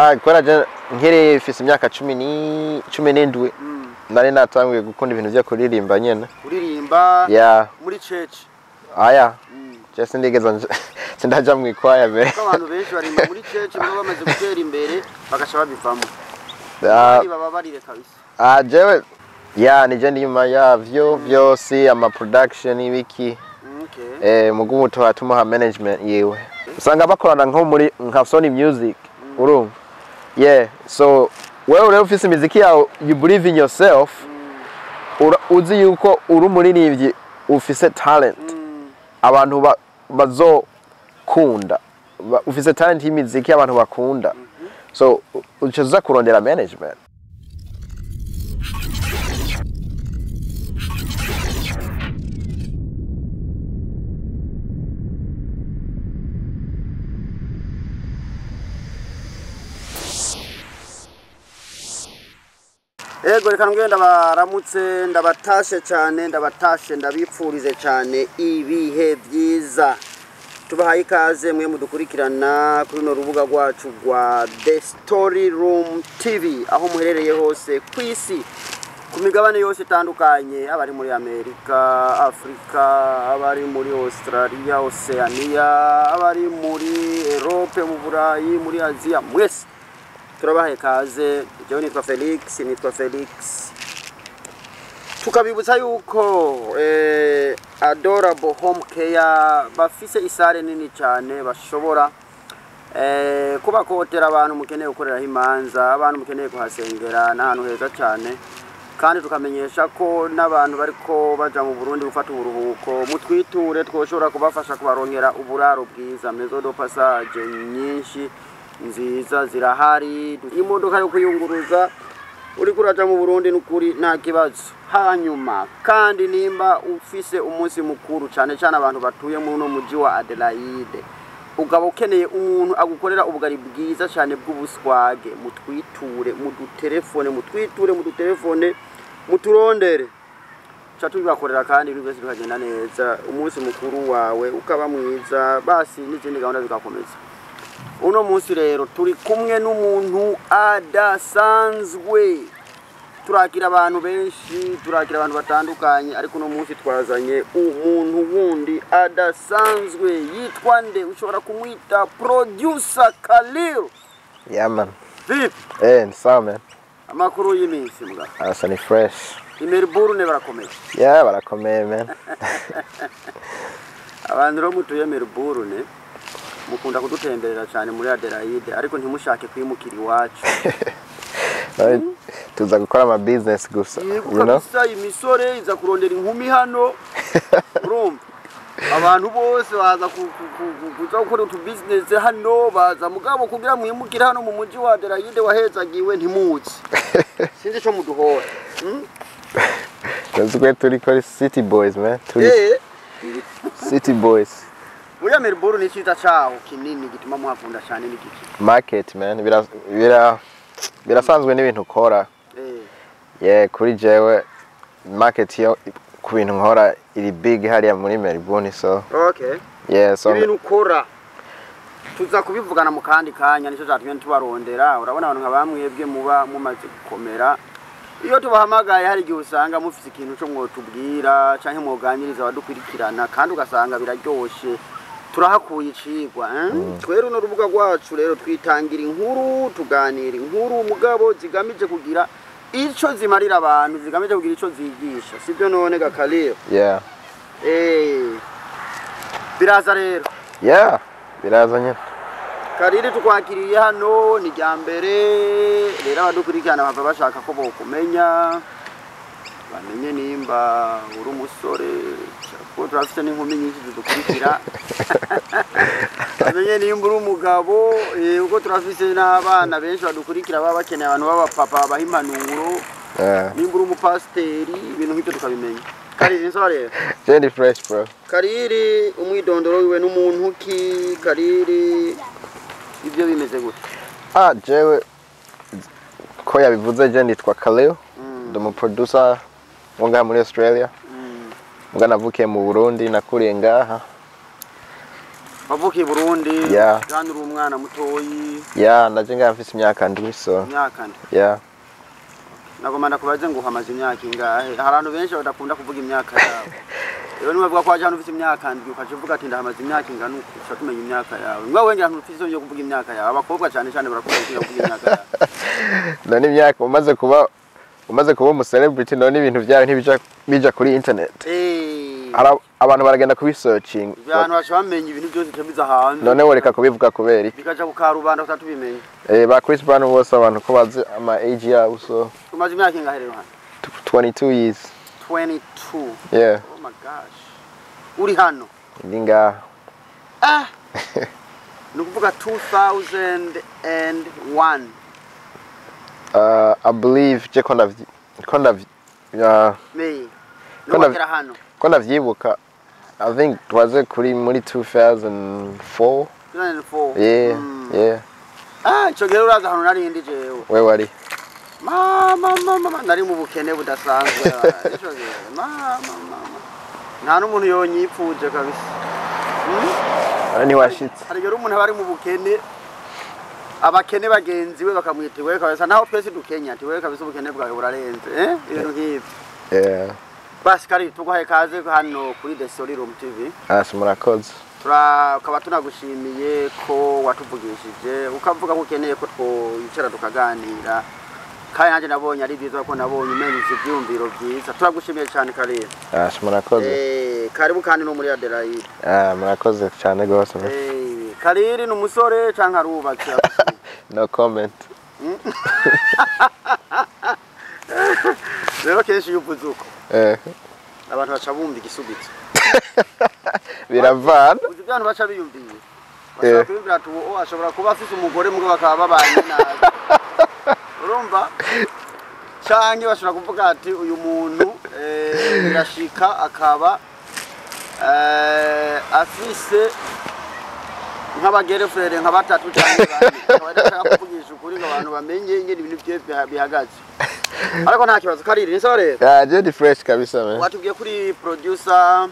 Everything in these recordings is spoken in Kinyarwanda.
Ah, kubera je nkiri mfise imyaka cumi ni cumi n'indwi nari natanguye gukunda ibintu vyo kuririmba nyene. Kuririmba ya. Muri church? Aya. Je sindigeza nja- sindaja mu ikwaya be kuko abantu benshi barimba muri church baba bamaze gutera imbere bagaca babivamo Ah, baba barire kabisa. Ah, jewe. Ya nije ndi nyuma yavyo vyose ama production ibiki okay. Eh mugumu muto hatumuha management yiwe usanga bakorana nko muri nka Sony Music urumva yeah so wewe rero ufise imiziki yawe you believe in yourself uzi yuko uri umuririmbyi ufise talent. Abantu ba- bazokunda Ba- ufise talent y'imiziki abantu bakunda. So uca uza kurondera management. Ego reka ngenda baramutse ndabatashe cyane ndabatashe ndabipfurize cyane. Ibihe byiza. Tubahaye ikaze mwe mudukurikirana kuri runo rubuga rwacu rwa The Story Room TV aho muherereye hose ku isi ku migabane yose itandukanye. Abari muri Amerika Afurika abari muri Australia Oceania abari muri Europe mu Burayi muri Aziya. Mwese turabahaye kaze jewe nitwa felix nitwa felix. Tukabibutsa yuko eh, adorable home care bafise isare nini cyane bashobora eh, kubakotera abantu mukeneye gukoreraho imanza abantu mukeneye kuhasengera n'ahantu heza cyane kandi tukamenyesha ko n'abantu bariko baja mu burundi gufata uburuhuko mutwiture twoshobora kubafasha kubarongera uburaro bwiza mezo do passage nyinshi nziza zirahari. Imodoka yo kuyunguruza uriko uraja mu burundi n'ukuri nta kibazo. Hanyuma kandi nimba ufise umunsi mukuru cyane cyane abantu batuye muri uno muji wa adelaide ukaba ukeneye umuntu agukorera ubugari bwiza cyane bw'ubuswage. Mutwiture mudutelefone mutwiture mudutelefone muturondere. Ca tubibakorera kandi ibintu byose bikagenda neza. Umunsi mukuru wawe ukaba mwiza basi n'izindi gahunda zigakomeza. Uno munsi rero turi kumwe n'umuntu adasanzwe. Turakira abantu benshi turakira abantu batandukanye ariko uno munsi twazanye umuntu wundi adasanzwe yitwa nde? Ushobora kumwita producer man. Vipi eh ni man. Amakuru y'iminsi mbwa asa ni fresh. I Melbourne barakomeye. Yeah barakomeye man. Abantu rero mutuye Melbourne mukunda kudutemberera cyane muri Adelaide ariko ntimushake kwimukira iwacu. Tuza gukora ama business gusa imisore iza kurondera inkumi hano. Urumva? Abantu bose baza ku- ku- ku- ku- kuza gukora utu business hano baza mugabo kugira mwimukire hano mu mujyi wa Adelaide wahezagiwe ntimuzi sinzi ico muduhora. Hmm? tuzi ko turi kuri city boys man. Turi eh? City boys. Muri Melbourne ni cyiza caho kinini gituma muhakunda cyane n'igiki market man. Bira bira birasanzwe n'ibintu ukora yeah kuri jewe market yo ku bintu nkora iri big hariya muri Melbourne so. Okay. Yeah so ibintu ukora tuza kubivugana mu kandi kanya ni cyo cyatumye tubarondera urabona abantu nka bamwebwe muba mumaze gukomera iyo tubahamagaye hari igihe usanga mufite ikintu cyo mwotubwira cyangwa mwoganiriza abadukurikirana kandi ugasanga biraryoshe turahakuye icigwa eh? twe runo rubuga rwacu rero twitangira inkuru tuganira inkuru mugabo zigamije kugira ico zimarira abantu zigamije kugira ico zigisha. Sibyo none yeah. Eh biraza rero. Yeah birazanye kariri tukwakiriye hano ni rya mbere. Rero abadukurikirana bava bashaka ko bokumenya bamenye nimba uri umusore. Kuko turafite n'inkumi nyinshi zidukurikira. Bamenye nimba uri umugabo eh, kuko turafite n'abana benshi badukurikira baba bakeneye abantu b'abapapa babaha impanuro. Yeah nimba uri umupasiteri ibintu nk'ibyo tukabimenya kariri nsaba rero Jenny fresh bro. Kariri umwidondoro wiwe n'umuntu ki? Kariri ibyo bimeze gute? Ah jewe ko yabivuze je nitwa Khalil. Mm. ndi umu producer wo ngaha muri Australia. Mbwa navukiye mu Burundi nakuriye ngaha. Wavukiye i burundi kandi uri umwana mutoyi. Ya naje ngaha mfise imyaka ndwi so imyaka nde ya. Nagomba ndakubaze ngo uhamaze imyaka ingahe? Hari abantu benshi badakunda kuvuga imyaka yabo rero niba bavuga ko waje hano ufite imyaka ndwi ukaca uvuga ati ndahamaze imyaka ingana uku uca tumenya imyaka yawe. Niba wengera ntufite yo kuvuga imyaka yawe abakobwa cyane cyane barakunda kuvuga imyaka yawe. None imyaka umaze kuba umaze kuba umucelebrity none ibintu byawe ntibija bija kuri internet. Eh, abantu baragenda kubisearching. Abantu baca bamenya ibintu byose biza hanze. None woreka kubivuga kubera iki? Bikaja ku karubanda tutatu bimenye eh, ba Chris Brown bose abantu ko bazi ama age yabo so. Umaze imyaka ingahe rero hano? 22 years. 22 yeah. Oh my gosh. Uri hano? Ndi ngaha. Ah! Ni ukuvuga 2001 uh, I believe je ko ndavyi ko ndavyi uh, Ko ndavyibuka I think twaze kuri muri 2004 2004 yeah Mm. yeah. Ah ico gihe uraza hano narindi jewe we wari mama mama nari mu bukene budasanzwe. Ico gihe mama mama nta n'umuntu yonyipfuje kabisa. Mm? ni washitse hari igihe umuntu aba ari mu bukene. Abakene bagenzi we bakamwita iwe kabisa naho twese dukenya ati wewe kabisa ubukene bwawe burarenze eh? Ibintu nk'ivyo yeah. Basi kari tuguhaye kaze hano kuri The Story Room TV asi murakoze. Tukaba tunagushimiye ko watuvugishije ukavuga ko ukeneye ko twicara tukaganira. Kandi nanjye nabonye ari byiza ko nabonye umenye ibyiyumviro byiza turagushimiye cyane asi murakoze. Eh, karibu kandi no muri Adelaide. Ah murakoze cyane rwose. Eh, kariri ni umusore cyangwa arubatse? No comment. Rero kenshi iyo uvuze uko. Eh. Abantu baca bumva igisubitso biravana. Uzi ibyo abantu baca biyumviye? Eh. bashobora kwiyumvira ati uwo ashobora kuba afite umugore mwe bakaba babanye nabi. Urumva? Canke bashobora kuvuga ati uyu muntu eh, birashika akaba afise nk'abagerefurere nka batatu cyangwa bane. Akaba adashaka kuvugisha ukuri ngo abantu bamenye ingene ibintu biha- bihagaze. Ariko nta kibazo kariri ni sawa rero? Ah je di fresh kabisa man. Watubwiye kuri producer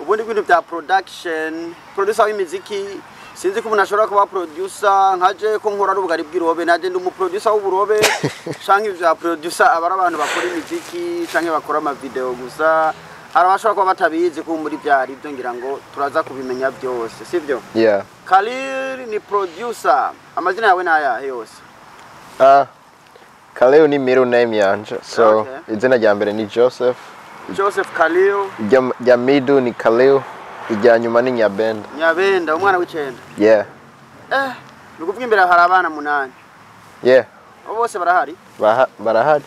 ubundi bw'ibintu bya production producer w'imiziki sinzi ko umuntu ashobora kuba producer nkaje ko nkora n'ubugari bw'irobe naje ndi umuproducer w'uburobe canke ibya producer aba ari abantu bakora imiziki canke bakora amavideo gusa hari abashobora kuba batabizi ko muri byari byo ngira ngo turaza kubimenya byose sibyo? Yeah. Khalil ni producer. Amazina yawe ni ayahe yose? Ah Kaleo ni middle name yanje so izina rya mbere ni Joseph. Joseph irya rya middle ni Kaleo irya nyuma ni Nyabenda. Nyabenda umwana w'icenda yeah. Eh ni ukuvuga imbere hari abana munani. Bose barahari? Barahari.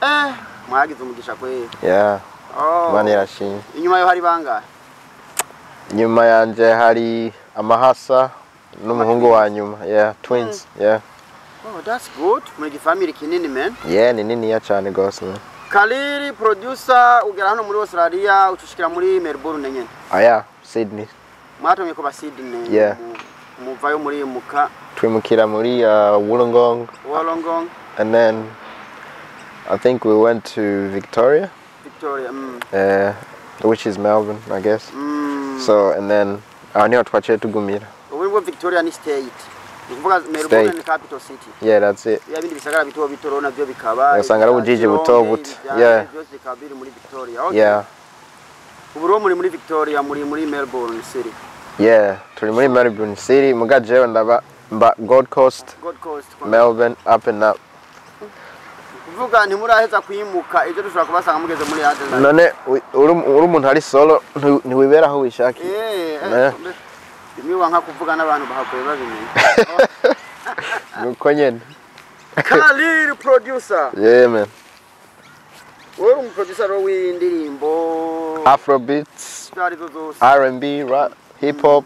Eh mwagize umugisha kweli yeah oh. mani yarashimye inyuma yo hari bangahe nyuma yanje hari amahasa n'umuhungu wa nyuma. Yeah twins. Yeah. Oh that's good. Muri gifamily kinini man. Yeah ni niniya cyane rwose man. Kaliri producer ugera hano muri Australia ucushikira muri Melbourne nyene ah yeah Sydney. Mwatomye ko ba Sydney. Yeah. mu- muvayo muri muka. Twimukira muri uh, Wollongong. Wollongong. And then I think we went to Victoria. Victoria mm. uh, which is Melbourne I guess. Mm. so and then aho ni ho twaciye tugumira ubu ni bwo Victoria ni state. Ni kuvuga Melbourne ni capital city. Yeah that's it. Ya bindi bisagara bito bito rero navyo bikaba Ugasanga ari ubujiji buto buto. Yeah. byose bikaba biri muri Victoria. Okay. yeah. Ubu rero muri muri Victoria muri muri Melbourne city. Yeah turi muri Melbourne City. Muga jewe ndaba mba Gold Coast. Gold Coast Melbourne up and up. Kuvuga ntimuraheza kwimuka. Ibyo dushobora kubasanga mugeze muri Adelaide none uri umuntu ari solo nti- ntiwibera aho wishakiye Eh, Eh. eh, bimwe wanka kuvuga n'abantu bahavuye babimenya nuko nyene. Khalil producer. Yeah man. Wowe uri umuproducer w'indirimbo. Afrobeats R&B hip hop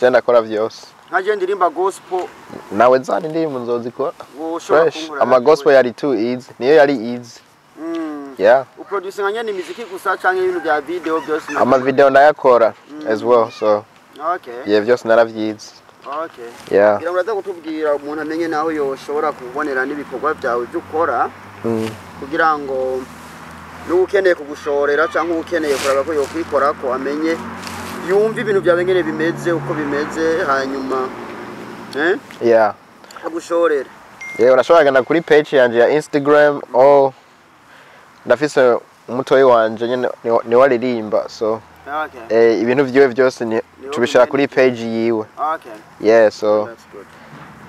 je ndakora vyose nka je ndirimba gospel. Nawe zari indirimbo nzozikora woshobora fresh. kunkora ama gospel yari too easy niyo yari easy Mm. yeah. Uproduce nka nyene imiziki gusa canke ibintu bya video byose na- ama video ndayakora as well so okay. yeah byose yeah. Ngira ngo uraza kutubwira umuntu amenye naho yoshobora kubonera n'ibikorwa byawe byo ukora mm. kugira ngo n'ukeneye kugushorera cyangwa ukeneye kuraba ko yokwikora ko amenye yumve ibintu byawe bengene bimeze uko bimeze hanyuma eh, yeah. Agushorere. Yeah urashobora kugenda kuri page yanje ya instagram oh ndafise umutoyi wanje nyene ni waririmba aririmba so okay. eh, ibintu vyiwe byose ni- tubishaka tubishira kuri page yiwe. Okay. Yeah so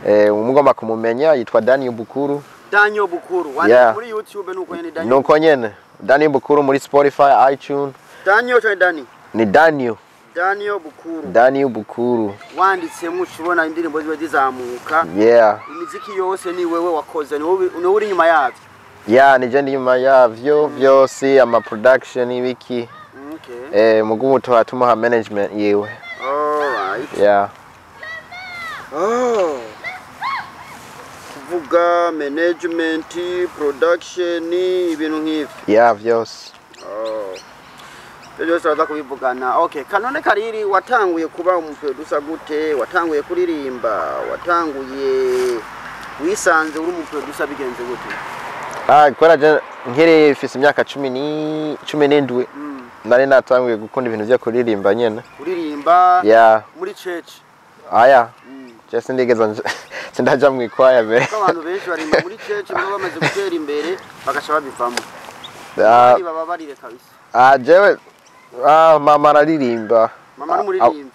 eh, umugomba kumumenya yitwa daniel bukuru. Daniel bukuru. Yeah. muri youtube nuko nyene Daniel nuko nyene. Daniel bukuru muri spotify itunes. Daniel cyane dani? Ni daniel danyo bukuru. Daniel bukuru. Wanditsemo ushobona indirimbo ziba zizamuka. Yeah. Imiziki yose ni wewe wakoze ni wowe uri inyuma yabyo yeah nije ndi nyuma yavyo. Vyose ama production ibiki. Okay. Eh, mugumu tuha tumuha management yiwe. Alright yeah. Oh. Kuvuga management production ibintu nk'ibyo. Yeah vyose. Oh. Ibyo byose baza kubivugana okay kanone kariri watanguye kuba umuproducer gute? Watanguye kuririmba? Watanguye wisanze uri umuproducer bigenze gute? Ah kubera nkiri mfise imyaka cumi ni cumi n'indwi mm. nari natanguye gukunda ibintu vyo kuririmba nyene. Kuririmba? Muri church? Aya. Mm. je sindigeze nje- sindaja mu ikwaya be. Kuko abantu benshi barimba muri church baba bamaze gutera imbere bagaca babivamo Ah, baba barire kabisa. Ah jewe mama araririmba Mama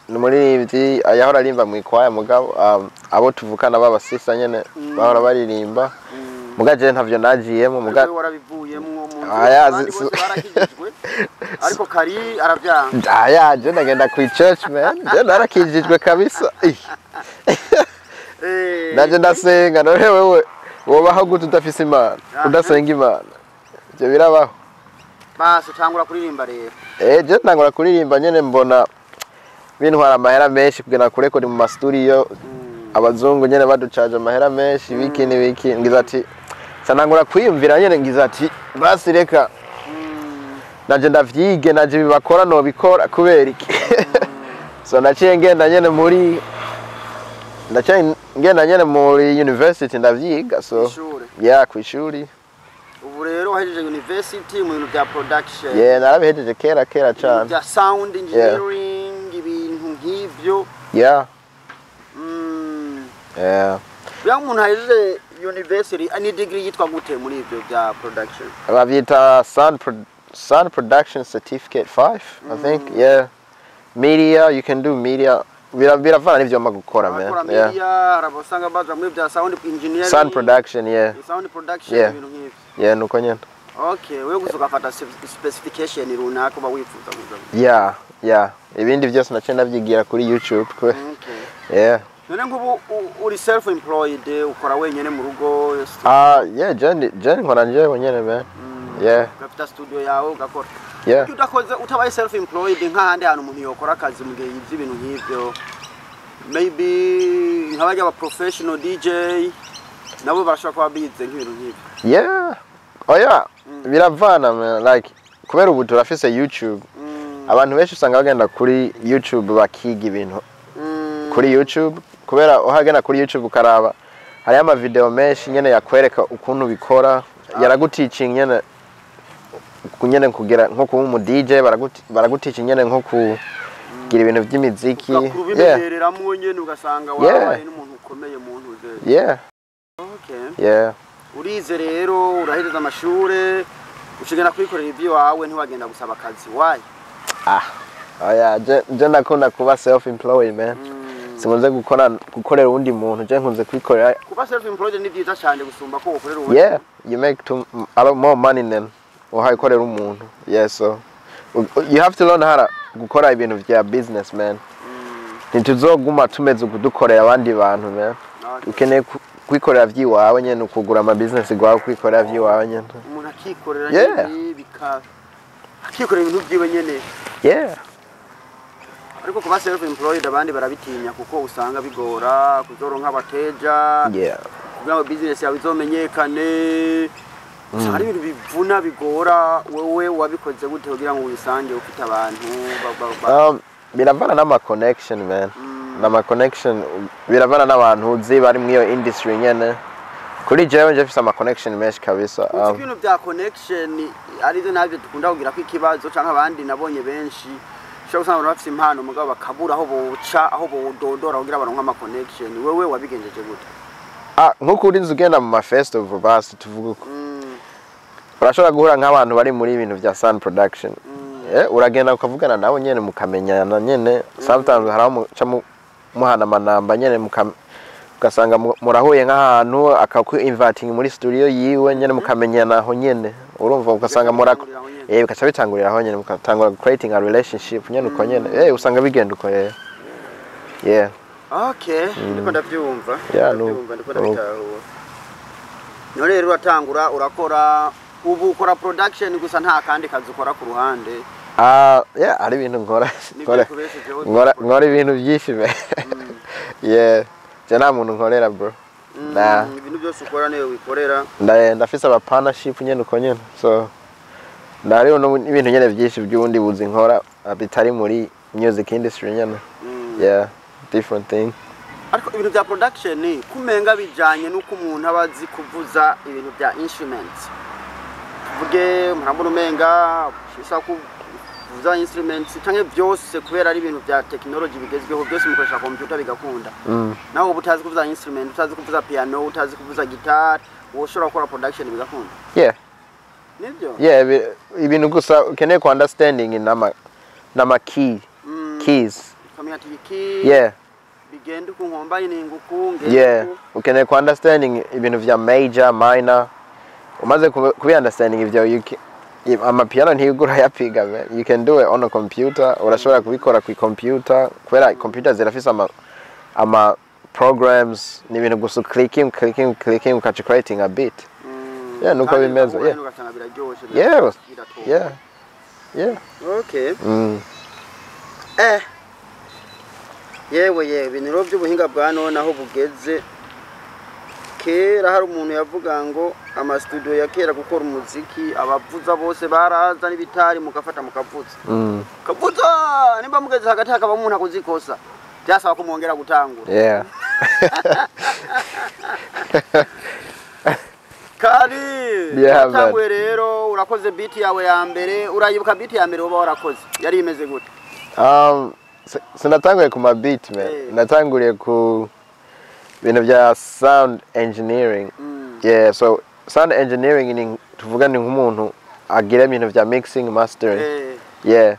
ni umuririmbyi? yahora arimba mu ikwaya mugabo um, abo tuvukana b'abasisa nyene Mm. bahora baririmba Mm. muga je ntavyo najiyemo muga Wewe warabivuyemwo mu nzu Aya, abandi zi- bose barakijijwe ariko kari aravyanga aya je ndagenda ku church man je narakijijwe kabisa Eh, naje ndasenga none wewe wobaho gute udafise imana udasenga imana ivyo birabaho basi utangura kuririmba rero. Eh, je ntangura kuririmba nyene mbona bintwara amahera menshi kugenda kurekodi mu masitudiyo Mm. abazungu nyene baducaje amahera menshi biki n'ibiki ngize ati sa ntangura kwiyumvira nyene ngize ati basi reka Mm. naje ndavyige naje bibakora nobikora kubera iki? So naciye ngenda nyene muri ndaciye ngenda nyene muri university ndavyiga so kw'ishuri ubu rero wahejeje university mu bintu bya production. Yeah narabihejeje kera kera cane. bya sound engineering ibintu nk'ivyo yeah. Mm. yeah. Umuntu ahejeje university ni degree yitwa gute muri ibyo bya production? Bavyita sun Pro- sun production certificate 5 i think. Yeah. Media you can do media biravana n'ivyo wama gukora yeah. media hari abasanga baja muri bya sound engineering. Sun production yeah. Sound production ibintu nk'ivyo yeah nuko nyene okay wewe gusa ugafata spe- specification runaka uba wifuza kuza yeah yeah. Ibindi vyose naciye ndavyigira kuri youtube kwe. Okay. Yeah. None nk'ubu u- uri self employed ukora wenyene mu rugo ah yeah jeni jeni nkora njewe nyene man. Mm. Yeah. Ugafite studio yawe ugakora yeah. Udakoze utabaye self employed nk'ahandi hantu umuntu yokora akazi mu gihe yivye ibintu nk'ivyo maybe nk'abajya aba professional DJ nabo barashobora kuba bize nk'ibintu nk'ivyo yeah. Oh yeah. Biravana man. Like kubera ubu turafise youtube Mm, abantu benshi usanga bagenda kuri youtube bakiga ibintu. Mm, kuri youtube kubera uhagana kuri youtube ukaraba hariyo amavideo menshi nyene yakwereka ukuntu bikora yaraguticinga nyene. ku- nyene kugira nko kuba umu DJ baraguti- baraguticinga nyene nko kugira ibintu by'imiziki. Yeah. nyene ugasanga wabaye n'umuntu ukomeye mu ntuze. Yeah. Okay. Yeah. Urize rero uraheza amashure ushigana kwikorera ntiwagenda gusaba akazi. Wayi ah oya je nakunda kuba self employed man. Mm. sinkunze gukora gukorera uwundi muntu je nkunze kwikorera kuba self employed ni byiza cyane gusumba ko ukorera uwundi. Yeah you make too, a lot more money than uhayikorera umuntu. Yeah so u- you have to learn how to gukora ibintu vya business man Mm, ntituzoguma tumeze kudukorera abandi bantu man. Ukeneye kwikorera vy'iwawe nyene ukugura ama business iwawe kwikorera vy'iwawe nyene. Umuntu akikorera Yeah. nyene bika akikorera ibintu vyiwe nyene. Yeah. Ariko kuba self employed abandi barabitinya kuko usanga bigora kuzoronka abateja. Kugira ngo business yawe izomenyekane usanga ari ibintu bivuna bigora wowe wabikoze gute kugira ngo wisange ufite abantu ba- ba- ba- um, biravana n'ama connection man. Mm. n'ama connection biravana n'abantu uzi bari muri iyo industry nyene. Kuri jewe nje mfise ama connection menshi kabisa. Uzi um, ibintu bya connection ari zo na byo dukunda kugira ko ikibazo cyangwa abandi nabonye benshi? Ushobora gusanga abantu bafite impano mugabo bakabura aho bawuca aho bawudodora kugira baronke ama connection wewe wabigenjeje gute? Ah, nk'uko urinze ugenda mu ma festival basi tuvuga uko. Mm, urashobora guhura nk'abantu bari muri ibintu bya sound production. Mm, Eh, uragenda ukavugana nabo nyene mukamenyana nyene. Sometimes hari aho muhana amanamba muka- ugasanga mu- murahuye nk'ahantu akaku inviting muri studio yiwe nyene mukamenyana aho nyene. Urumva ugasanga murako eh bigaca bitangurira aho nyene mukatangura creating a relationship nyene uko nyene. Eh usanga bigenda uko yeah yeah. Okay ndiko ndabyumva. Yeah, ndabyumva no, ndiko ndabitahura none rero uratangura urakora ubu ukora production gusa nta kandi kazi ukora ku ruhande. Ah yeah hari ibintu nkora. Nkora ibintu byinshi be. Yeah. Je nta muntu nkorera bro. Mm, Nah. ibintu byose ukora ni we wikorera. Nda ndafise aba partnership nyene uko nyene so. Ndariho n'ibintu nyene byinshi by'ubundi buzi nkora ah, bitari muri music industry nyene. Mm. yeah different thing. Ariko ibintu bya production kumenga bijanye n'uko umuntu aba azi kuvuza ibintu bya instruments. Tuvuge murabona umenga ushobora kuvuza instruments cyane byose kubera ari ibintu bya technology bigezweho byose mukoresha computer bigakunda. Mm. nawe uba utazi kuvuza instrument utazi kuvuza piano utazi kuvuza guitar wowe ushobora gukora production bigakunda. Yeah. Nibyo? Yeah ibintu gusa ukeneye ku understanding n'ama n'ama key Mm, keys. Kamya ati key. Yeah. Bigenda ku nkomba ininga ngukunge yeah. Ukeneye ku understanding ibintu vya major minor umaze kubi understanding ivyo amapiano ntiyigura yapiga you can do it on a computer. Urashobora kubikora ku computer kubera computer zirafise ama ama programs ni ibintu gusa clicking clicking clicking ukaca creating a beat Mm, Yeah, nuko bimeze, yeah. Yeah, yeah yeah. Okay. Mm. eh. Yewe yewe ibintu by'ubuhinga bwa none aho bugeze kera hari umuntu yavuga ngo amasudiyo ya kera gukora umuziki abavuza bose baraza n'ibitari mugafata mukavuza Mm. kavuza nimba mugeze hagati hakaba umuntu akoze ikosa byasaba ko mwongera gutangura. Kari Yeah, uratanguye rero urakoze biti yawe ya mbere urayibuka biti ya mbere uba warakoze yari imeze gute? Um, si- sinatanguye ku man. Eh. natanguriye ku bintu bya sound engineering. Mm. yeah so sound engineering ni tuvuga ni nk'umuntu agira ibintu bya mixing mastering. Eh, yeah.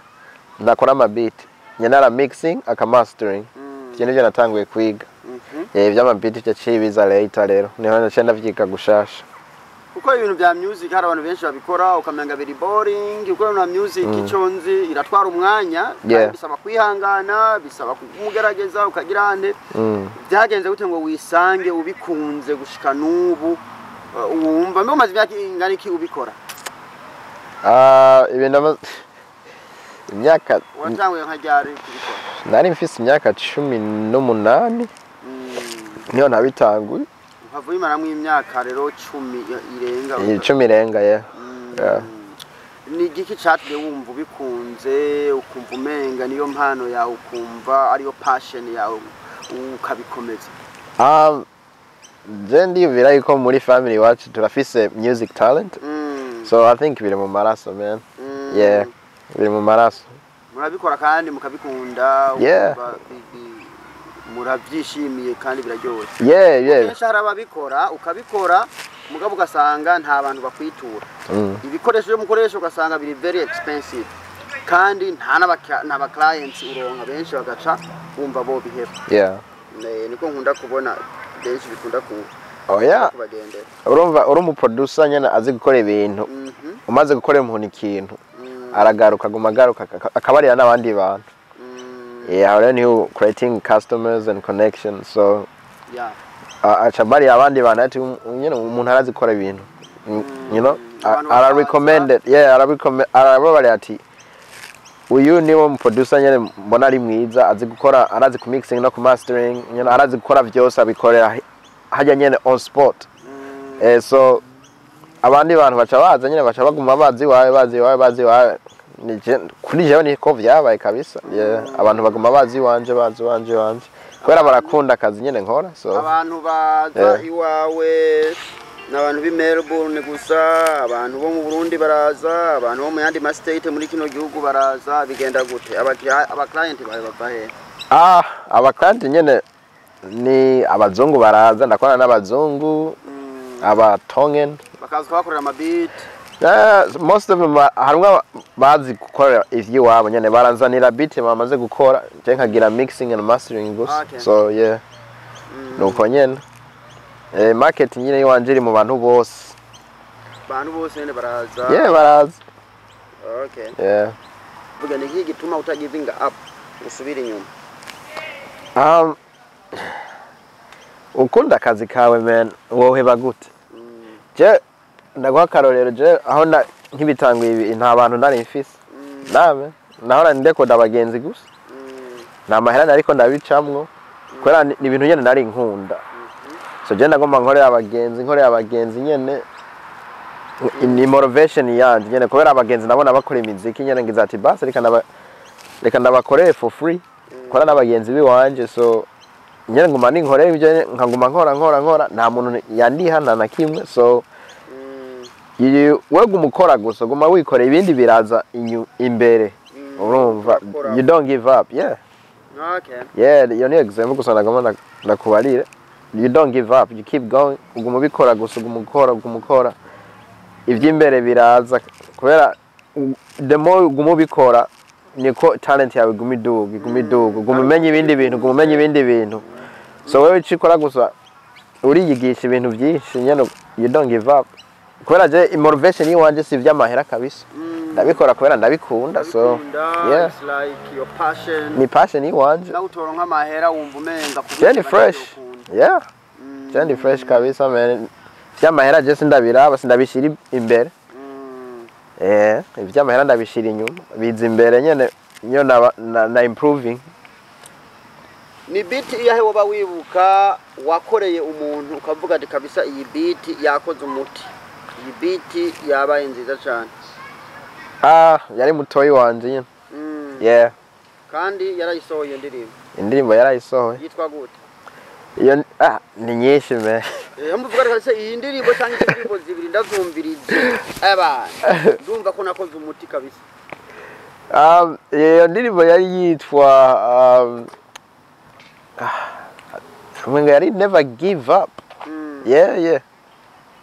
Ndakora amabeat nyenara mixing aka mastering. Mm, ivyo nivyo natanguye kwiga mhm. yeah, ivy'amabeat vyo ciye biza later rero ni ho naciye ndavyiga gushasha. Kuko ibintu bya music hari abantu benshi babikora ukamenga biri boring kuko na music icyo nzi iratwara umwanya bisaba kwihangana bisaba kumugerageza ukagira ande mm. byagenze gute ngo wisange ubikunze gushika n'ubu? Uh, wumva mbe umaze imyaka ingana iki ubikora? Ah, ibintu ama- imyaka watanguye nka ryari kubikora? Nari mfise imyaka cumi n'umunani. Mm, niyo nabitanguye. Ukava ubimaramwo imyaka rero cumi irenga icumi irenga yeah. Mm. Ni igiki cyatumye wumva ubikunze ukumva umenga niyo mpano yawe ukumva ariyo passion yawe ukabikomeza Um, je ndiyumvira yuko muri family iwacu turafise music talent Mm, so i think biri mu maraso man mm. yeah biri mu maraso murabikora kandi mukabikunda Yeah. Murabyishimiye kandi biraryoshye. Yeah yeah. Kenshi hari ababikora ukabikora mugabo ugasanga nta bantu bakwitura. Mm. ibikoresho byo mukoresha ugasanga biri very expensive. Kandi nta n'abaka- nta clients uronka benshi bagaca bumva bo biheba. Niko nkunda kubona benshi bikunda ku- oh kubagendera. Urumva uri umuproducer nyene azi gukora ibintu. Mhm, umaze gukora umuntu ikintu. Mm, aragaruka aguma agaruka aka- akabarira n'abandi bantu. Yeah then you creating customers and connections so yeah. uh, aca barira abandi bantu ati "Um, nyene umuntu arazi gukora ibintu Mm, you know Abantu ara recommended yeah ara recommend arababarira ati uyu niwo muproducer nyene mbona ari mwiza azi gukora arazi ku mixing no ku mastering nyene arazi gukora vyose abikorera hajya nyene on spot. Mm, eh so abandi bantu baca baza nyene baca baguma bazi wawe bazi wawe bazi wawe. Kuri jewe niko vyabaye kabisa. Abantu baguma bazi wanje bazi wanje wanje kubera barakunda akazi nyene nkora abantu baza Yeah. iwawe ni abantu b'i melbourne gusa abantu bo mu burundi baraza abantu bo mu yandi mastate muri kino gihugu baraza bigenda gute? Abakiriya abaklayenti bawe bava hehe ah abakanti nyene ni abazungu baraza ndakorana n'abazungu Mm, abatongen bakaza kuhakorera amabiti Eh, most of them aba- bazi gukora ivy'iwabo nyene baranzanira beat bamaze gukora nkagira mixing and mastering gusa. Okay. so yeah. Mm, nuko nyene. Eh, market nyine yiwanje iri mu bantu bose. Abantu bose nyine baraza? Yeah baraza. Okay. Yeah. Vuga ni iki gituma utagivinga up? Usubira inyuma. Um, ukunda akazi kawe man. Woheba gute? Mm, je ndaguha akarorero je aho na- nk'ibitanguye ibi nta bantu nari mfise. Mm, nawe nahora ndekoda abagenzi gusa. Mm, nta mahera nariko ndabicamwo kubera ni ibintu nyene nari nkunda. Mhm. so je ndagomba nkorera abagenzi nkorera abagenzi nyene. Ni motivation yanje nyene kubera abagenzi nabona bakora imiziki nyene ngize ati basi reka ndaba reka ndabakorere for free. Kora n'abagenzi biwanje so nyene nguma ninkorera ibyo nkaguma nkora nkora nkora. Nta muntu yandiha nta na kimwe so Mm, iyi we guma ukora gusa guma wikorera ibindi biraza imbere. Mm, urumva you don't give up yeah. Okay. Yeah iyo ni example gusa nda- ndakubarire you don't give up you keep going. Uguma ubikora gusa uguma ukora uguma ukora. Iby'imbere biraza kubera the more uguma ubikora niko talent yawe iguma iduga iguma iduga. Uguma umenya ibindi bintu uguma umenya ibindi bintu. So wewe icyo ukora gusa uriyigisha ibintu byinshi nyine you don't give up. Kubera je motivation yiwanje si iby'amahera kabisa. Mm, ndabikora kubera ndabikunda so ni passion. Yiwanje nawe utoronka amahera wumva umenga je ni fresh. yeah. Je ni fresh kabisa iby'amahera je sindabiraba sindabishira imbere. Eh iby'amahera ndabishira inyuma. Biza imbere nyene niyo na, improving. Ni biti iyahe woba wibuka wakoreye umuntu ukavuga ati kabisa iyi biti yakoze umuti? Iyi biti yabaye nziza cyane. Ah yari mutoyi wanje nyene Mm, yeah. Kandi yarayisohoye iyo ndirimbo indirimbo yarayisohoye. Yitwa gute? Iyo ah ni nyinshi me Eh, muvuga reka se iyi ndirimbo cyangwa izi ndirimbo zibiri ndazumvirije. Abana ndumva ko nakoze umuti kabisa. Um iyo ndirimbo yari yitwa um ah, yari never give up. Mm, yeah yeah.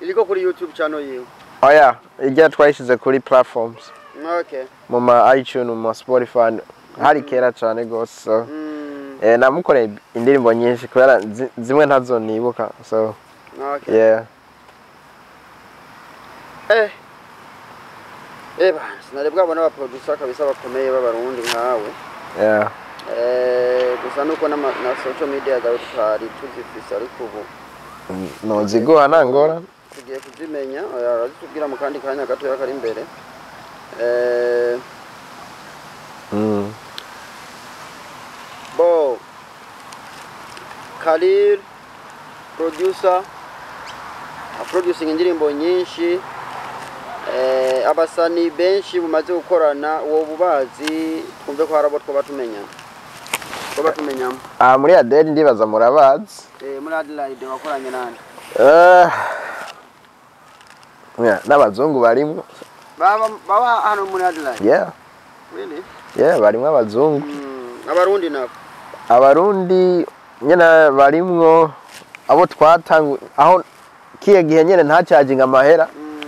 Iriko kuri youtube channel yiwe yeah. Ijya twayishize kuri platforms. Okay. Mu ma iTunes mu ma Spotify hari kera cyane so. Mm, eh namukoreye indirimbo nyinshi kubera zi- zimwe ntazo nibuka so. Okay. Yeah. Eh. Eh bana, sinari bwabona abaproducer kabisa bakomeye b'abarundi nkawe. yeah. Eh, gusa nuko na, na social media zawe tutari tuzifise ariko ubu. Noziguha nangora. Tugiye kuzimenya oya, urazitubwira mu kandi kanya gatoya kari imbere. Eh, mm. bo Khalil producer producing indirimbo nyinshi. Eh, abasani benshi bumaze gukorana uwo bubazi twumve ko hari abo twaba tumenyana twaba tumenyamo. Ah muri Adele ndibaza murabazi. Eh, muri Adelaide wakoranye nande eh yeah n'abazungu barimwo baba baba hano muri Adelaide? Yeah. Really? Yeah barimwo abazungu. Mm, abarundi nabo? Abarundi nyene barimwo abo twatangu aho kiye gihe nyene ntacaginga amahera. Mm,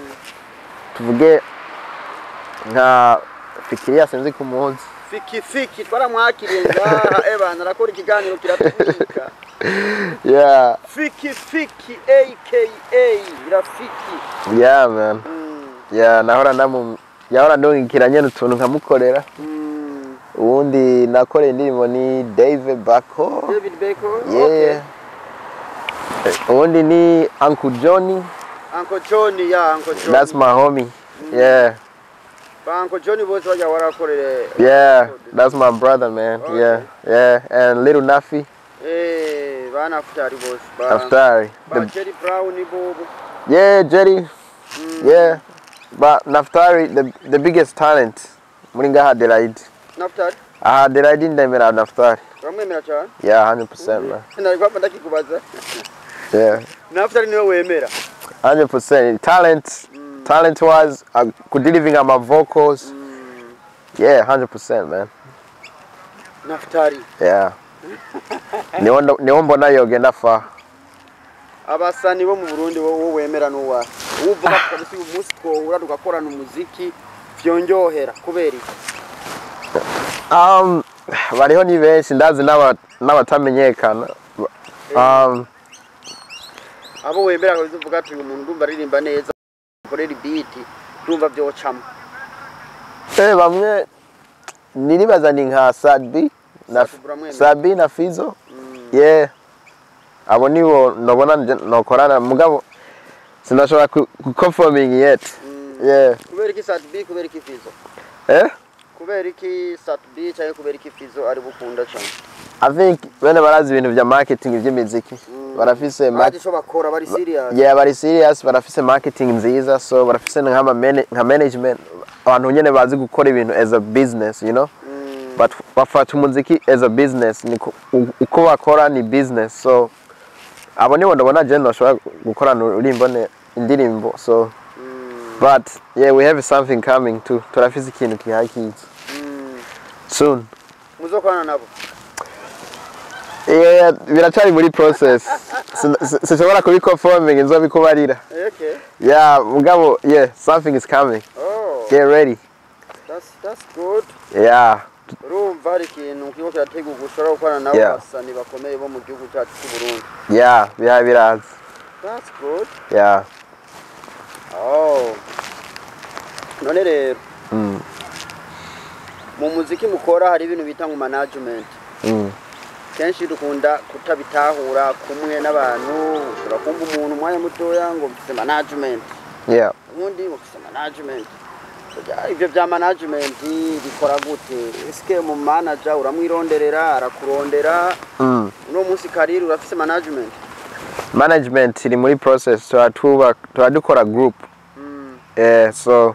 tuvuge nka fikiriya sinzi ku munsi. Fiki fiki twaramwakiriye ngaha. Eh arakora ikiganiro kiratubika yeah fiki fiki aka rafiki yeah man mm, yeah nahora namu yahora ndungikiranye n'utuntu utuntu nkamukorera mm. uwundi nakoreye indirimbo ni David Bako David Bako. yeah Okay. uwundi ni Uncle Johnny Uncle Johnny, yeah, Uncle Johnny. that's my homie Mm. yeah ba Uncle Johnny warakorere yeah that's my brother man Okay. yeah yeah and Little Nafi eh bana afutari bose ba Naftari ba the, Jerry Brown bobo. Yeah Jerry. Mm. yeah. But Naftari the the biggest talent muri ngaha Adelaide Naftali aha Adelaide ndemera Naftari uramwemera cyane yeah 100% man nari kwamba ndakikubaza yeah. Naftali ni we wemera 100% talent. Talent wise uh, kudelivinga ama vocals. Yeah 100% man. Nafutari yeah. Niwo mbona yogenda fa abasani bo mu burundi wowe wemera n'uwahe uvuga kabisa uyu munsi twohura tugakorana umuziki vyonjohera kubera iki? Um bariho ni benshi ndazi n'aba- n'abatamenyekana. Um abo wemera kabisa uvuga ati uyu muntu ndumva aririmba neza korera ibiti ndumva vyocamo eh bamwe niribaza ni nka uramwemera? Sabi na Fizo? Yeah. Abo nibo nobona nje nokorana. Mugabo sinashobora ku- kuconfirming yet. Yeah. Kubera iki satbi kubera iki fizo? Eh? Kubera iki satbi cyangwa kubera iki fizo ari bukunda cyane? I think bene barazi ibintu vya marketing vy'imiziki barafise bazi market ico bakora bari serious. Barafise marketing nziza so barafise nk'ama mana- nka management. Abantu nyene bazi gukora ibintu as a business you know? Mm, bafata umuziki as a business uko bakora ni business. So abo nibo ndabona je noshobora gukorana urimbo ne indirimbo. So but yeah we have something coming too. Turafise ikintu kihakiza mm. soon. Muzokorana nabo? Yeah biracari muri process. Sin- si- sinshobora kubiconfirming nzobikubarira. Okay. Yeah mugabo yeah something is coming. Oh. Get ready. That's that's good. Yeah. Urumva hari ikintu kiba kirategurwa ushobora gukorana nabo Yeah. basani bakomeye bo mu gihugu cyacu cy'u Burundi. Yeah biha birazi that's good. Yeah. Oh. None rero. Mm. mu muziki mukora hari ibintu bita ngo management. Mm. kenshi dukunda kutabitahura kumwe n'abantu ushobora kumva umuntu umwanya mutoya ngo mfite management. Yeah. Ubundi ngo mfite management. Ibyo bya management bikora gute? Esike mu manager uramwironderera arakurondera? Mm. uno munsi kariri urafise management? Management iri muri process turatuba turadukora group. Mm, eh so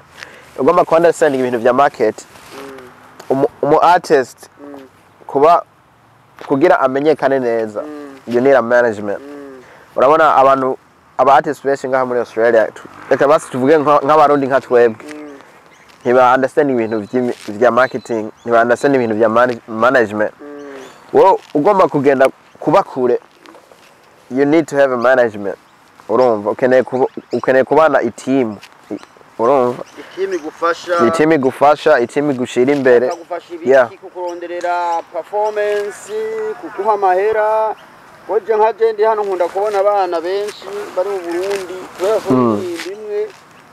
ugomba ku ibintu vya market. Mm, umu, artist kuba kugira amenyekane neza. You need a management. Urabona abantu aba artist benshi ngaha muri Australia reka basi tuvuge nka- nk'abarundi nka twebwe. Ntiba understand ibintu vy'imi- vya marketing ntiba understand ibintu management mm. wowe ugomba kugenda kuba kure. You need to have a management. Urumva? Ukeneye kuba- ukeneye kubana itimu urumva? Itimi igufasha. Itimu igufasha itimu igushira imbere. Bakagufasha Yeah. ibiki kukuronderera performance kuguha amahera. Koje nka je ndi hano nkunda kubona abana benshi bari mu Burundi kubera ko indirimbo imwe.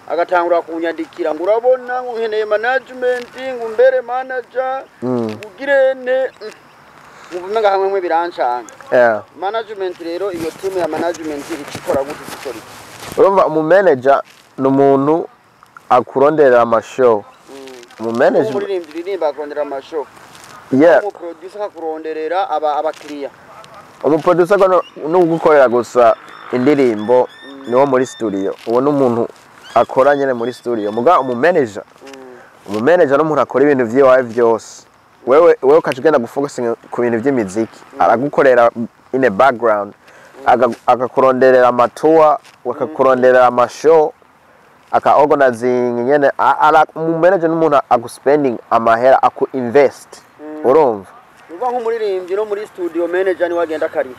Agatangura kunyandikira. Ngo urabona ngo nkeneye management ngo mbere manager Mm. ugirene uvume nga hamwe mwe birancanga management rero iyo team ya management ikikora gute ikikora iki? Urumva umumanager ni umuntu akuronderera amashow. Umumanager umuririmbyi uririmba akarondera amashow. Yeah. Umuproducer akakuronderera aba abakiriya umuproducer ko ni ugukorera gusa indirimbo niwo muri studio. Uwo ni umuntu akora nyine muri studio. Muga umumanager umumanager n'umuntu akora ibintu vyiwawe vyose wewe wewe ukaca ugenda gufocusinga ku bintu vy'imiziki aragukorera in a background. Akakuronderera amatour akakuronderera amashow aka organizing nyene. Ara umumanager n'umuntu aguspending amahera aku invest. Urumva? Uva nk'umuririmbyi no muri studio manager ni wagenda akarira.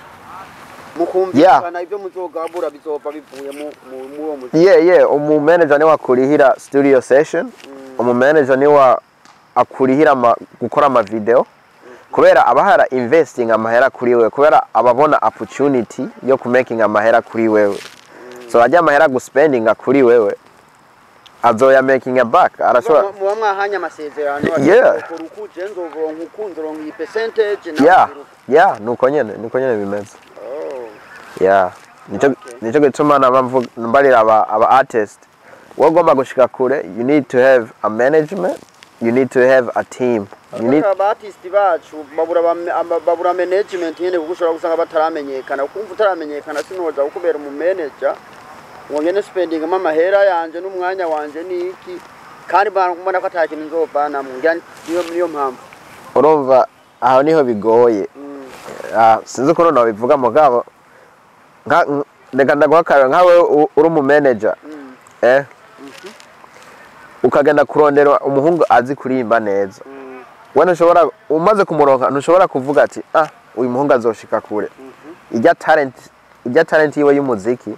Mukumvikana ibyo muzogabura bizova bivuye mu uwo muziki yeah yeah umumanager ni we akurihira studio session umumanager ni we akurihira ama, gukora ama video kubera abahara investing amahera kuri wewe kubera ababona opportunity yo ku making amahera kuri wewe so ajya amahera guspendinga kuri wewe azoya making a back arashobora Muba- mwahanye amasezerano Yeah. ukora uku je nzoronka uku nzoronka iyi percentage yeah yeah nuko nyene nuko nyene bimeze Okay. nico gituma mbarira aba aba artist. Wagomba gushika kure you need to have a management you need to have a team. You need aba artist bacu babura management nyene kuko ushobora gusanga bataramenyekana. Ukumva utaramenyekana sinoza kukubera umu manager ngo ngene spendingamo amahera yanje n'umwanya wanje niki kandi mbona ko ata kintu nzovanamwo ngira niyo niyo mpamvu. Urumva aho ni ho bigoye. Mm, Ah, sinzi ukuntu nabivuga mugabo reka ndaguha akarero nkawe uri umu manager. Mm. eh? Ukagenda kurondera umuhungu azi kuririmba neza. Mm. we ntushobora umaze kumuronka ntushobora kuvuga ati ah uyu muhungu azoshika kure. Ijya talent ijya talent yiwe y'umuziki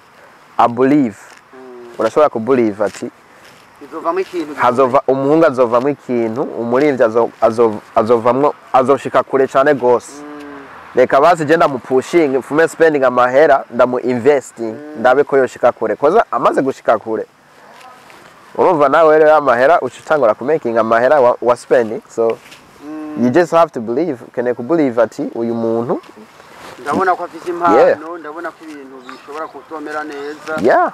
i believe. Mm. urashobora kubelieve ati hazova umuhungu azovamwo ikintu azo- azovamwo azoshika kure cyane Mm. Reka basi je ndamupushinga fume spending amahera ndamu investing ndabe ko yoshika kure. Koza amaze gushika kure. Urumva nawe rero amahera uca utangura ku making amahera wa, wa spending so Mm. you just have to believe ukeneye kubelieve ati uyu muntu. Ndabona ko afite Yeah. impano ndabona ko ibintu bishobora kutomera neza. Yeah.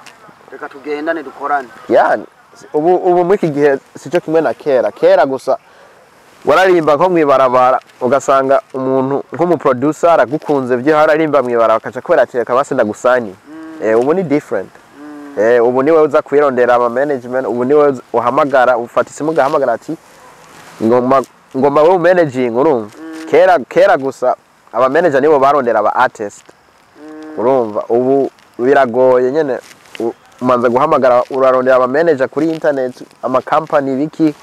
Reka tugendane dukorane. Yeah. Ubu ubu muri iki gihe sicyo kimwe na kera. Kera gusa wararimba nko mwibarabara ugasanga umuntu nk'umuproducer aragukunze byo hararimba mwibarabara akaca kubera ati reka basi ndagusani eh, ubu ni different. Mm. eh, ubu ni we uza kwirondera ama management ubu ni we uhamagara ufata isimu ugahamagara ati ngomba ngomba we managing urumva kera kera gusa aba manager nibo barondera aba artist. Mm. urumva ubu biragoye nyene. Umanza guhamagara urarondera aba manager kuri internet ama company biki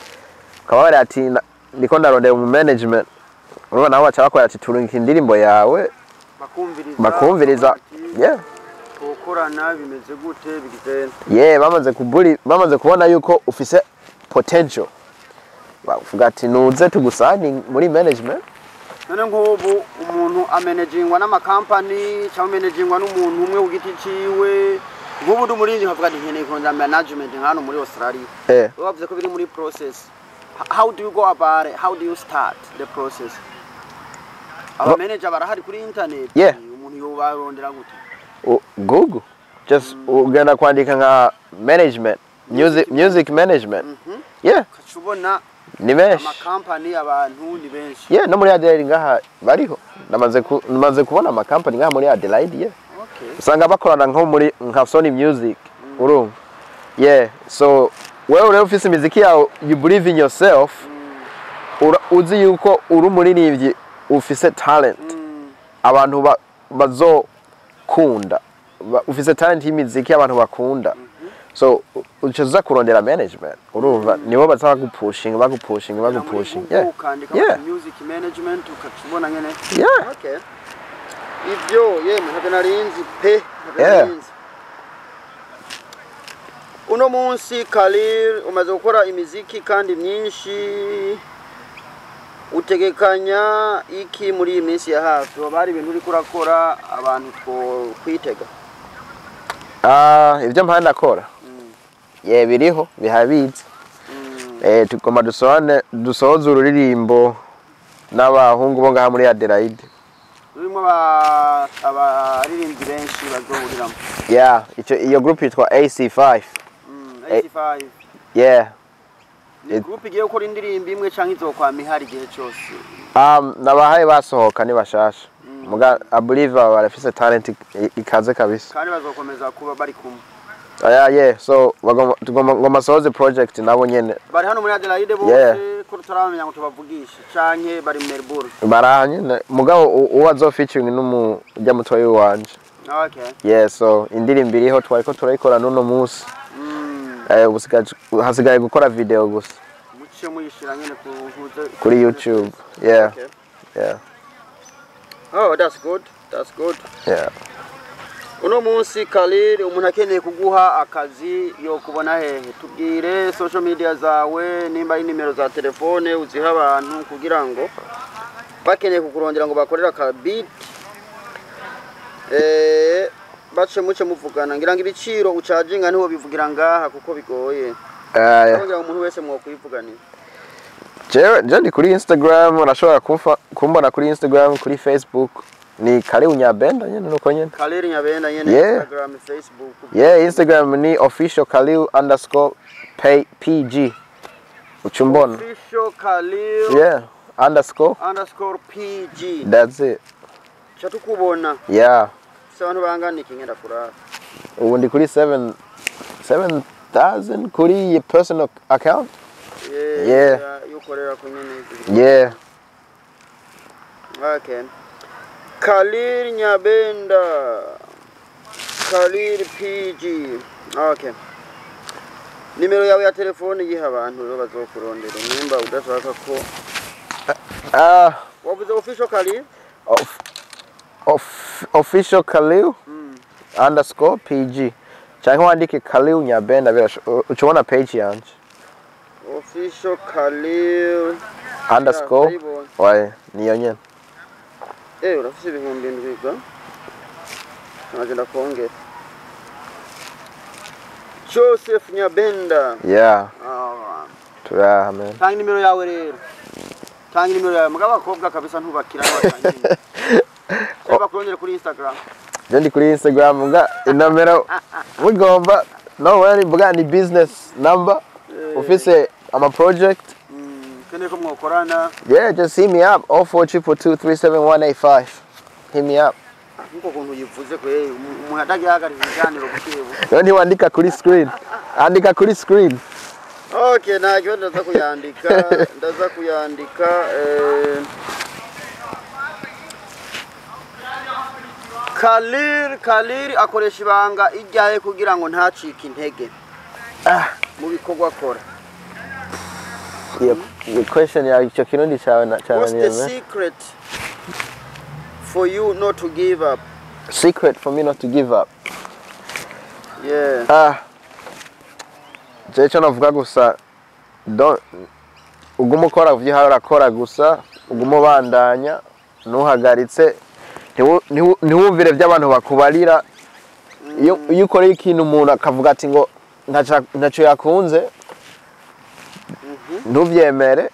ukaba bari ati "Na- ndiko ndarondera mu management. Urumva nabo baca bakora ati turungika indirimbo yawe. Bakumviriza yeah. Gukorana bimeze gute bigenda. Yeah bamaze kuburi bamaze kubona yuko ufise potential. Bavuga ati nuze tugusani muri management. None nk'ubu umuntu amenejingwa n'amakampani cyangwa amenejingwa n'umuntu umwe ku giti ciwe. Nk'ubu ndi umurinzi nkavuga ati nkeneye kongera management hano muri australia. Eh. Wowe wavuze ko biri muri process. How do you go about it? How do you start the process? Aba manager barahari kuri internet Yeah. umuntu yobarondera gute? Google. Just ugenda kwandika nka management music music management. Mhm. yeah. Ukaca ubona ni benshi. amakampani abantu ni benshi. Yeah no muri Adelaide ngaha bariho. Namaze ku, namaze kubona ama company ngaha muri Adelaide yeah. Okay. Usanga bakorana nko muri nka Sony Music urumva. Yeah so wewe rero ufise imiziki yawe you believe in yourself uzi yuko uri umuririmbyi ufise talent. Mm. abantu ba, bazokunda. Ba, ufise talent y'imiziki abantu bakunda. So u- uca uza kurondera management urumva? Nibo baza bagupushinga bagupushinga bagupushinga ivyo yemwe ntabyo narinzi pe ntabyo Yeah. narinzi. Uno munsi Khalil umaze gukora imiziki kandi myinshi utegekanya iki muri iyi minsi ya hafi waba hari ibintu uriko urakora abantu two kwitega Ah, ibyo mpande akora Mm. ye biriho bihabitse Mm. eh tugomba dusohoze ururirimbo n'abahungu bo ngaha muri Adelaide rurimo aba- abaririmbyi benshi bazohuriramo yeah icyo iyo group yitwa AC5 Mm, Eh. 85 yeah. Ni group igiye gukora indirimbo imwe canke izokwama ihari igihe cose um nabahaye basohoka ni bashasha I believe aba barafise talent ikaze kabisa. Kandi bazokomeza kuba bari kumwe. Yeah yeah. So ngoma sohoze project nabo nyene. Bari hano muri Adelaide bose ko tutaramenya ngo tubavugishe. Canke bari Melbourne. Baraha nyene mugabo u- uwo azo featuring n'umujya mutoyi wanje. Okay. Yeah so indirimbo iriho twariko turayikora n'uno munsi. Mm. Hasigaye gukora video gusa kuri YouTube yeah. Okay. yeah. Oh that's good that's good. Yeah. Uno munsi Khalil umuntu akeneye kuguha akazi yo kubona hehe. Tubwire social media zawe nimba ari nimero za telefone uziha abantu kugira ngo bakeneye kukurondera ngo bakorere aka beat. Eh bace muce muvugana. Ngira ngo ibiciro ucaginga ni ho bivugira ngaha kuko bigoye. Eh, kugira ngo umuntu wese mwokwivuganira. Je ndi kuri Instagram urashobora kumbona kuri Instagram kuri Facebook. Ni Karibu Nyabenda nyene nuko nyene? Khalil Nyabenda nyene Yeah. Instagram Facebook. Yeah Instagram ni official Khalil underscore PG uchumbona official Khalil yeah underscore. underscore PG that's it. Cha tukubona. Yeah. Se abantu bangana iki ngenda kurara ubu ndi kuri 7 7000 kuri your personal account? Yeah, Yeah. yukorera ku nyene yeah. Okay Khalil Nyabenda. Khalil PG okay nimero yawe ya telefone yiha abantu rero bazokurondera nimba udashaka ko. Ah, wavuze official Khalil of, of, official Khalil mm. underscore PG cyangwa wandike Khalil Nyabenda bila ucubona page yanje official Khalil underscore. Why? Waye niyo nyene eh urafise ibihumbi indwi ga naje ndakongera Joseph Nyabenda. Yeah. Ah. turaha man. Tanga nimero yawe rero tanga nimero yawe mugabo abakobwa kabisa ntubakira cyangwa kurondera kuri Instagram. Je ndi kuri Instagram nga inomero mugomba no worry mbuga ni business number. Ufise ama project. Mm, keneye ko mwokorana yeah just hit me up 0422371185 hit me up. Nkuko kuntu yivuze kwe umuntu atagihagarika ibiganiro bukebu rero ntiwandika kuri screen. Andika kuri screen. Okay nta kibazo ndaza kuyandika ndaza kuyandika eh, Khalil Khalil akoresha ibanga ijyaye kugira ngo ntacike intege. Ah mu bikorwa akora. Iyo question yawe icyo kirundi cyawe na- what's the secret for you not to give up? Secret for me not to give up? Yeah. Ah. Je icyo navuga gusa uguma ukora ivyo urakora gusa uguma ubandanya ntuhagaritse ntiwumvire by'abantu bakubarira. Iyo ukoreye ikintu umuntu akavuga ati ngo ntacyo yakunze. Ntubyemere.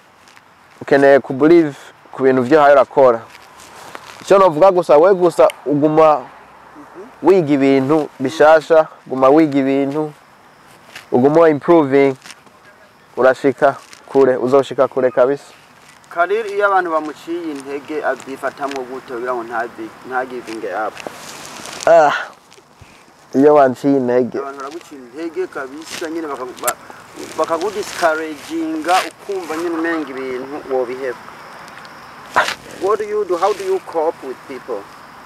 Ukeneye kubelieve ku bintu by'uhawe urakora. Icyo navuga gusa we gusa uguma wiga ibintu bishasha guma wiga ibintu uguma improving urashika kure uzoshika kure kabisa. Khalil iyo abantu bamuciye intege abyifatamwo gute? Kugira ngo ntagivinge up ah iyo wanciye intege abantu baragucira intege kabisa nyine bakagu- ba- bakagudiscouraginga ukumva nyine umenga ibintu wobiheba. What do you do? How do you cope with people?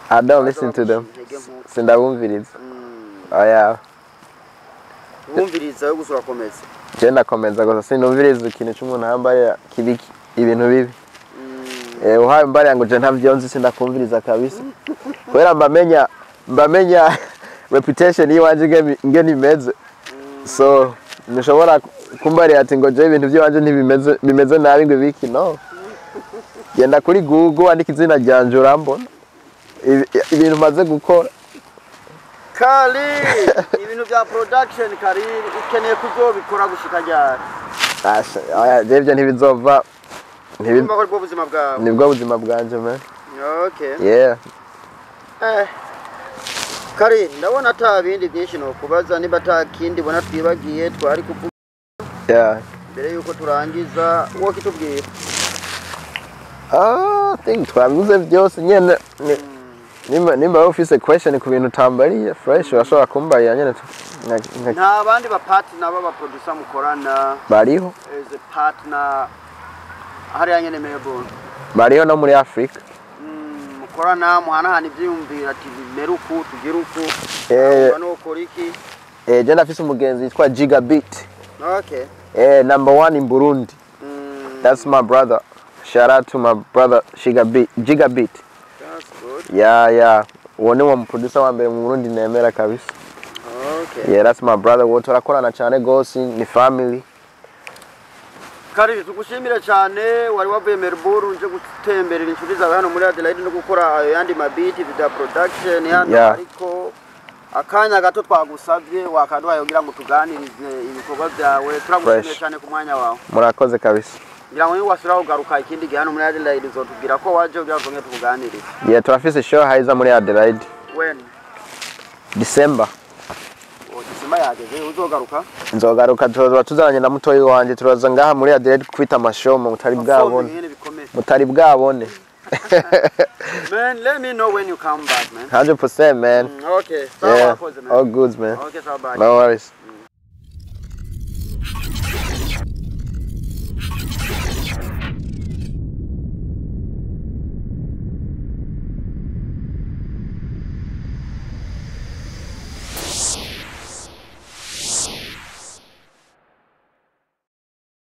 I don't listen to them. Sindabumviriza. Mm, oya bumviriza yo gusa urakomeza je ndakomeza gusa. Sinumviriza ikintu cy'umuntu yambaye kibiki ibintu bibi. Eh uhaye mbariya yango je ntavyo nzi sindakumviriza kabisa. Kubera mbamenya mbamenya reputation yiwanje nge- ni imeze so nishobora kumbari ati ngo je ibintu by'iwanje ntibimeze bimeze nabi ngo biki no. Genda kuri google andika izina ryanje urambona ibintu maze gukora. Kali! Ibintu bya production kali ukeneye kuzobikora gushika ryari Asha, ibyo ntibizova bwawe ni bwo buzima bwanje man okay yeah. Eh, Khalil ndabona ata bindi byinshi nokubaza niba ata kindi bona twibagiye twari kuvuga mbere yuko turangiza uwo kitubwira Ah, twabivuze byose nyene. Ni- nimba nimba wowe ufise question ku bintu utambariye fresh urashobora kumbarira nka- nta bandi bapatina b'abaproducer mukorana. Bariho. As a partner hariya nyene Melbourne. Bariho no muri Africa na mukorana muhanahana ivyiyumviro ati bimere uku tugire uku Eh. no koriki. iki eh je ndafise umugenzi yitwa Gigabit. Okay eh number one in Burundi. Mm, that's my brother. Shout out to my brother Gigabit Gigabit. That's good. Yeah yeah. Uwo ni wo producer wa mbere mu Burundi nemera kabisa. Okay yeah that's my brother. Wowe na cyane gose ni family Khalil tugushimire cyane wari wavuye Melbourne uje gutemberera inshuti zawe hano muri Adelaide no gukora ayo yandi mabiti video production hano. Ariko akanya gato twagusabye wakaduhaye kugira ngo tuganirize ibikorwa byawe. Turagushimiye cyane ku mwanya wawe. Murakoze kabisa. Ngira ngo niba wasubiraho ugaruka ikindi gihe hano muri Adelaide uzotubwira ko waje kugira ngo yeah turafise show haiza muri Adelaide when? December. Disima yageze uzogaruka? Nzogaruka tuzoba tuzaranye na mutoyi wanje turaza ngaha muri Adelaide kwita amashomo mutari bwabone. Mutari bwabone. Man let me know when you come back man. 100% man. Mm, okay. Sawa yeah. All goods man. Okay sawa bye. No worries.